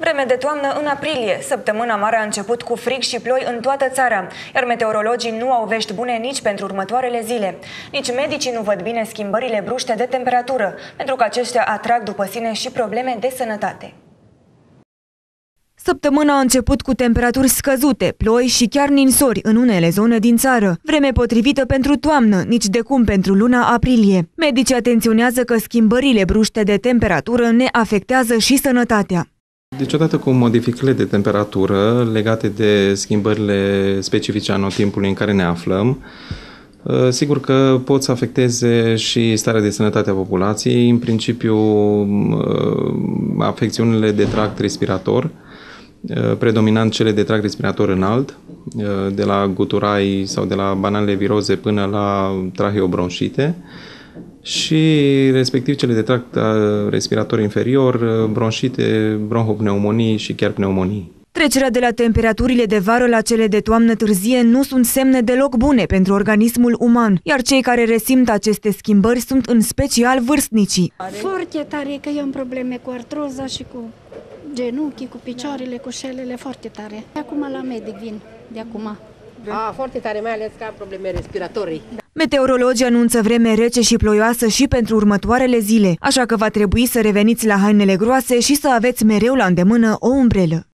Vreme de toamnă în aprilie. Săptămâna mare a început cu frig și ploi în toată țara, iar meteorologii nu au vești bune nici pentru următoarele zile. Nici medicii nu văd bine schimbările bruște de temperatură, pentru că aceștia atrag după sine și probleme de sănătate. Săptămâna a început cu temperaturi scăzute, ploi și chiar ninsori în unele zone din țară. Vreme potrivită pentru toamnă, nici de cum pentru luna aprilie. Medicii atenționează că schimbările bruște de temperatură ne afectează și sănătatea. Deci odată cu modificările de temperatură legate de schimbările specifice anotimpului în care ne aflăm, ă, Sigur că pot să afecteze și starea de sănătate a populației, în principiu ă, afecțiunile de tract respirator, ă, predominant cele de tract respirator înalt, de la guturai sau de la banalele viroze până la traheobronșite, și respectiv cele de tract respirator inferior, bronșite, bronhopneumonii și chiar pneumonii. Trecerea de la temperaturile de vară la cele de toamnă târzie nu sunt semne deloc bune pentru organismul uman, iar cei care resimt aceste schimbări sunt în special vârstnicii. Foarte tare că eu am probleme cu artroza și cu genunchii, cu picioarele, cu șelele, foarte tare. De acum la medic vin, de acum. A, foarte tare, mai ales că am probleme respiratorii. Meteorologii anunță vreme rece și ploioasă și pentru următoarele zile, așa că va trebui să reveniți la hainele groase și să aveți mereu la îndemână o umbrelă.